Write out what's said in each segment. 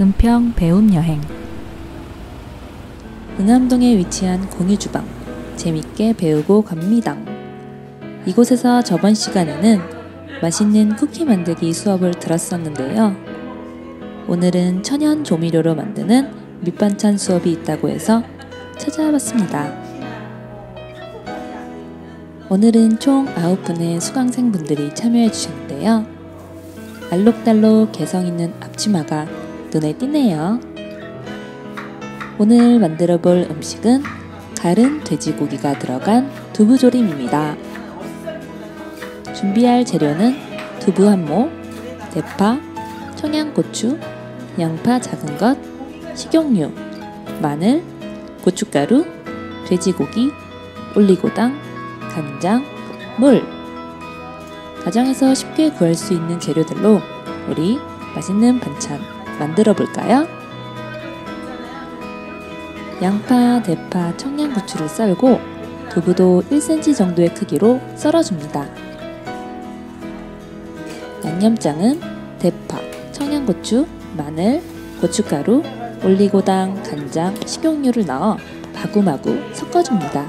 은평 배움 여행 응암동에 위치한 공유주방 재밌게 배우고 갑니다. 이곳에서 저번 시간에는 맛있는 쿠키 만들기 수업을 들었었는데요. 오늘은 천연 조미료로 만드는 밑반찬 수업이 있다고 해서 찾아봤습니다. 오늘은 총 9분의 수강생분들이 참여해 주셨는데요. 알록달록 개성 있는 앞치마가 눈에 띄네요. 오늘 만들어 볼 음식은 가른 돼지고기가 들어간 두부조림입니다. 준비할 재료는 두부 한 모, 대파, 청양고추, 양파 작은 것, 식용유, 마늘, 고춧가루, 돼지고기, 올리고당, 간장, 물. 가정에서 쉽게 구할 수 있는 재료들로 우리 맛있는 반찬 만들어 볼까요? 양파, 대파, 청양고추를 썰고 두부도 1cm 정도의 크기로 썰어줍니다. 양념장은 대파, 청양고추, 마늘, 고춧가루, 올리고당, 간장, 식용유를 넣어 마구마구 섞어줍니다.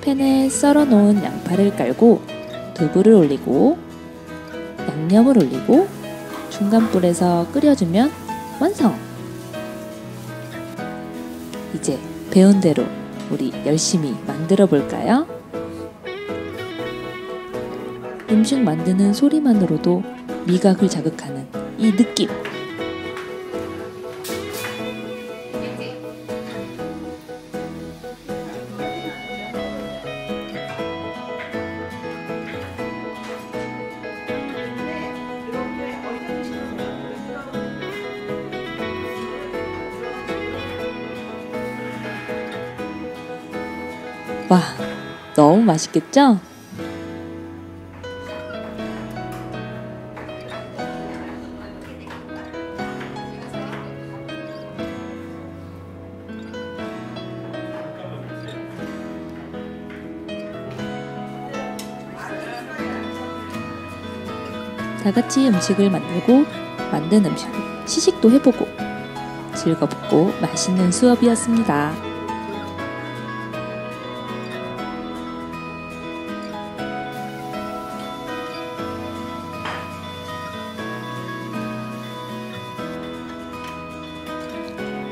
팬에 썰어 놓은 양파를 깔고 두부를 올리고 양념을 올리고 중간불에서 끓여주면 완성! 이제 배운 대로 우리 열심히 만들어 볼까요? 음식 만드는 소리만으로도 미각을 자극하는 이 느낌! 와, 너무 맛있겠죠? 다 같이 음식을 만들고 만든 음식을 시식도 해보고 즐겁고 맛있는 수업이었습니다.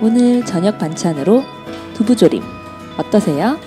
오늘 저녁 반찬으로 두부조림 어떠세요?